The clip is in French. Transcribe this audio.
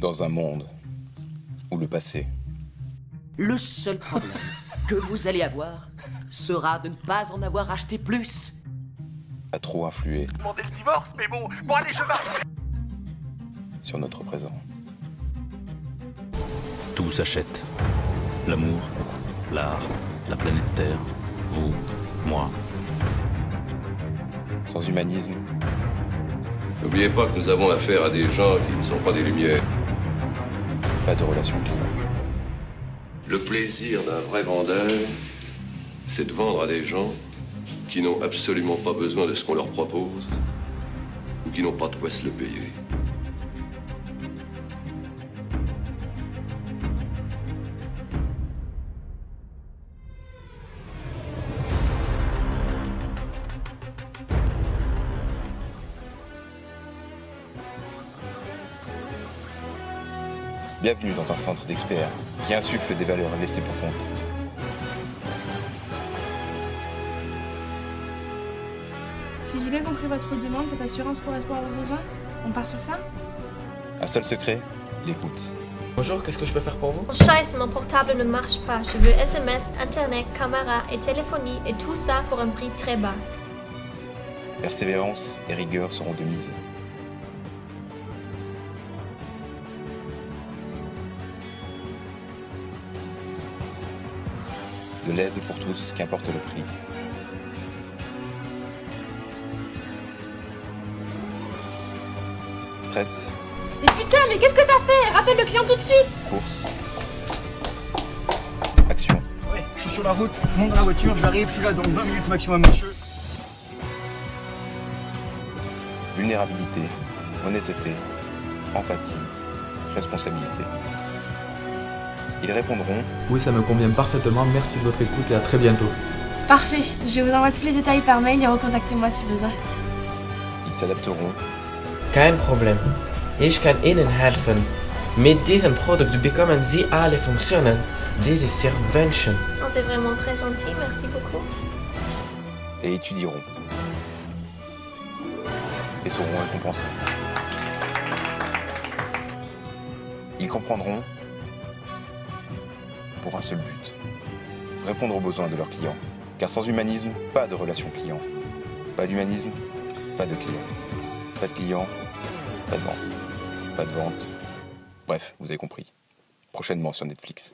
Dans un monde où le passé Le seul problème que vous allez avoir sera de ne pas en avoir acheté plus. a trop influé demander le divorce, mais bon, bon allez, je marche sur notre présent. Tout s'achète. L'amour, l'art, la planète Terre, vous, moi. Sans humanisme, N'oubliez pas que nous avons affaire à des gens qui ne sont pas des lumières. Pas de relation client. Le plaisir d'un vrai vendeur, c'est de vendre à des gens qui n'ont absolument pas besoin de ce qu'on leur propose ou qui n'ont pas de quoi se le payer. Bienvenue dans un centre d'experts qui insuffle des valeurs laissées pour compte. Si j'ai bien compris votre demande, cette assurance correspond à vos besoins On part sur ça Un seul secret, l'écoute. Bonjour, qu'est-ce que je peux faire pour vous? Oh, Scheiße, mon portable ne marche pas. Je veux SMS, Internet, caméra et téléphonie et tout ça pour un prix très bas. Persévérance et rigueur seront de mise. De l'aide pour tous, qu'importe le prix. Stress, Mais putain, mais qu'est-ce que t'as fait? Rappelle le client tout de suite course, action, Ouais, je suis sur la route, je monte dans la voiture, j'arrive, je suis là dans 20 minutes maximum, monsieur. vulnérabilité, honnêteté, empathie, responsabilité. Ils répondront Oui, ça me convient parfaitement. Merci de votre écoute et à très bientôt. Parfait, je vous envoie tous les détails par mail et recontactez-moi si besoin. ils s'adapteront, Kein Problem. Ich kann Ihnen helfen. Mit diesem Produkt bekommen Sie alle Funktionen, die Sie sich wünschen. Oh, c'est vraiment très gentil, merci beaucoup. et étudieront. Et seront récompensés. Ils comprendront pour un seul but. Répondre aux besoins de leurs clients. Car sans humanisme, pas de relation client. Pas d'humanisme, pas de client. Pas de client, pas de vente. Pas de vente. Bref, vous avez compris. Prochainement sur Netflix.